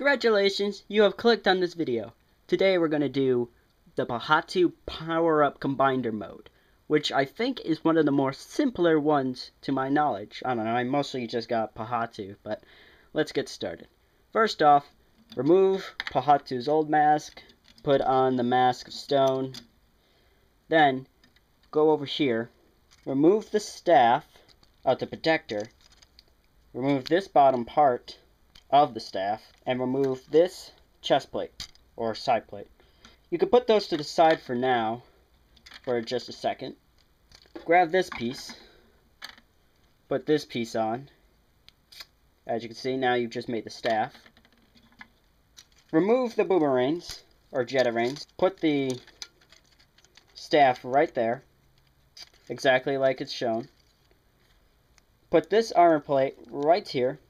Congratulations, you have clicked on this video. Today we're going to do the Pohatu Power Up Combiner mode, which I think is one of the more simpler ones to my knowledge. I don't know, I mostly just got Pohatu, but let's get started. First off, remove Pohatu's old mask, put on the mask of stone, then go over here, remove the staff of the protector, remove this bottom part of the staff, and remove this chest plate, or side plate. You can put those to the side for now, for just a second. Grab this piece, put this piece on. As you can see, now you've just made the staff. Remove the boomerangs, or jetarains. Put the staff right there, exactly like it's shown. Put this armor plate right here,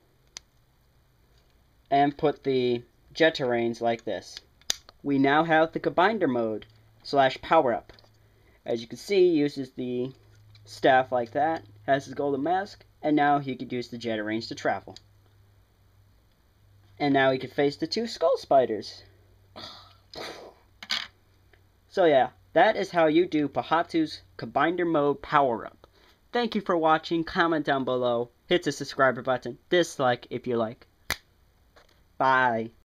and put the jetarains like this. We now have the Combiner mode slash power up. As you can see, uses the staff like that, has his golden mask, and now he could use the jetarains to travel. And now he can face the two skull spiders. So yeah, that is how you do Pohatu's Combiner Mode Power Up. Thank you for watching, comment down below, hit the subscriber button, dislike if you like. Bye.